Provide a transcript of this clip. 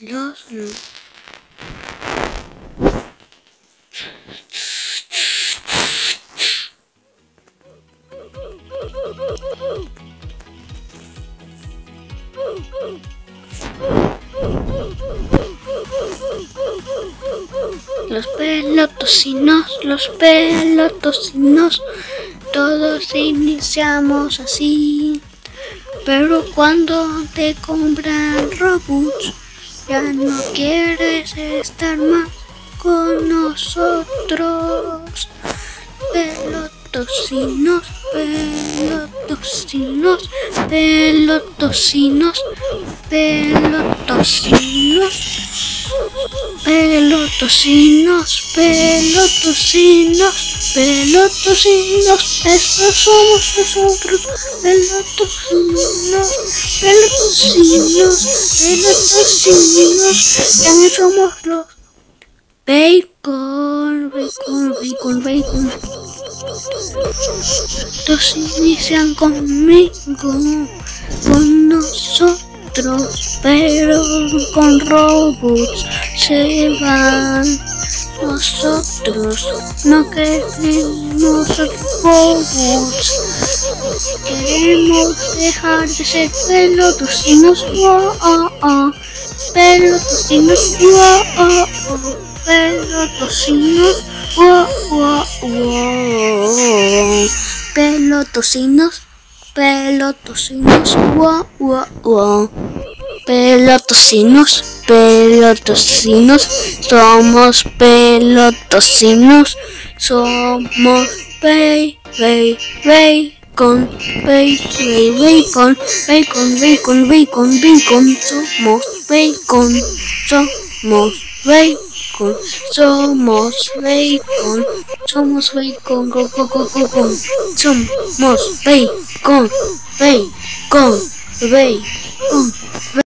Los... Los pelotocinos, los pelotocinos, todos iniciamos así. Pero cuando te compran robots, ya no quieres estar más con nosotros. Pelotocinos, pelotocinos, pelotocinos, Pelotocinos, pelotocinos, pelotocinos, esos somos nosotros, pelotocinos, pelotocinos, pelotocinos, también somos los bacon, bacon, bacon, bacon. Todos inician conmigo, con nosotros pero con robots se van. Nosotros no queremos robots, queremos dejar de ser pelotocinos, wow, oh, oh. pelotocinos, oh, oh. pelotocinos, pelotocinos wow, wow, wow. Pelotocinos, pelotocinos, somos pelotocinos, somos bey, bey, bacon, bey, bey, bacon, bacon, bacon, bacon, bacon, somos bacon, somos bacon, somos bacon, somos bacon, go, go, go, go, go, somos bacon, bacon, bacon, bacon.